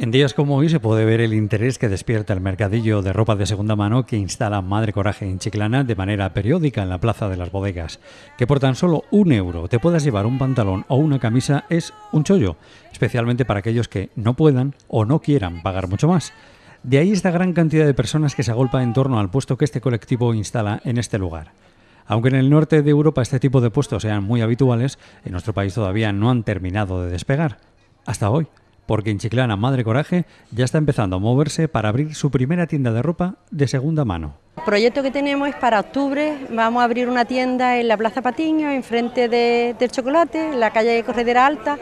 En días como hoy se puede ver el interés que despierta el mercadillo de ropa de segunda mano que instala Madre Coraje en Chiclana de manera periódica en la plaza de las bodegas. Que por tan solo un euro te puedas llevar un pantalón o una camisa es un chollo, especialmente para aquellos que no puedan o no quieran pagar mucho más. De ahí esta gran cantidad de personas que se agolpa en torno al puesto que este colectivo instala en este lugar. Aunque en el norte de Europa este tipo de puestos sean muy habituales, en nuestro país todavía no han terminado de despegar. Hasta hoy porque en Chiclana Madre Coraje ya está empezando a moverse para abrir su primera tienda de ropa de segunda mano. El proyecto que tenemos es para octubre, vamos a abrir una tienda en la Plaza Patiño, enfrente de, del Chocolate, en la calle Corredera Alta,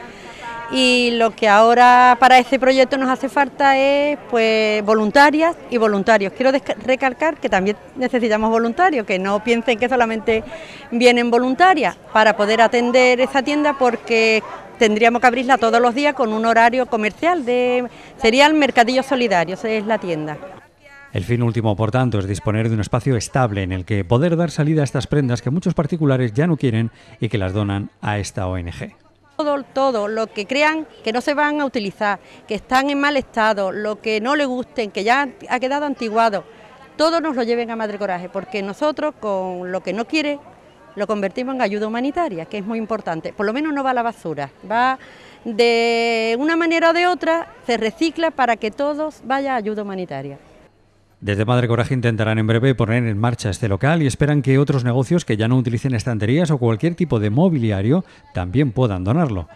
y lo que ahora para este proyecto nos hace falta es pues voluntarias y voluntarios. Quiero recalcar que también necesitamos voluntarios, que no piensen que solamente vienen voluntarias para poder atender esa tienda porque tendríamos que abrirla todos los días con un horario comercial, de, sería el mercadillo solidario, es la tienda. El fin último, por tanto, es disponer de un espacio estable en el que poder dar salida a estas prendas que muchos particulares ya no quieren y que las donan a esta ONG. Todo, todo, lo que crean que no se van a utilizar, que están en mal estado, lo que no le gusten, que ya ha quedado antiguado, todo nos lo lleven a Madre Coraje, porque nosotros con lo que no quiere lo convertimos en ayuda humanitaria, que es muy importante. Por lo menos no va a la basura, va de una manera o de otra, se recicla para que todos vaya a ayuda humanitaria. Desde Madre Coraje intentarán en breve poner en marcha este local y esperan que otros negocios que ya no utilicen estanterías o cualquier tipo de mobiliario también puedan donarlo.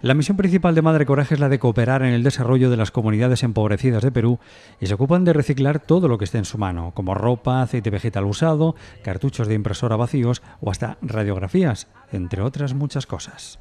La misión principal de Madre Coraje es la de cooperar en el desarrollo de las comunidades empobrecidas de Perú y se ocupan de reciclar todo lo que esté en su mano, como ropa, aceite vegetal usado, cartuchos de impresora vacíos o hasta radiografías, entre otras muchas cosas.